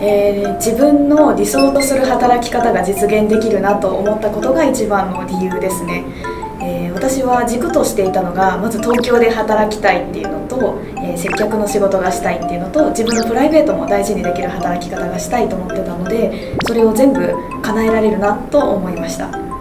えー、自分の理想とする働き方が実現できるなと思ったことが一番の理由ですね、えー、私は軸としていたのがまず東京で働きたいっていうのと、えー、接客の仕事がしたいっていうのと自分のプライベートも大事にできる働き方がしたいと思ってたのでそれを全部叶えられるなと思いました。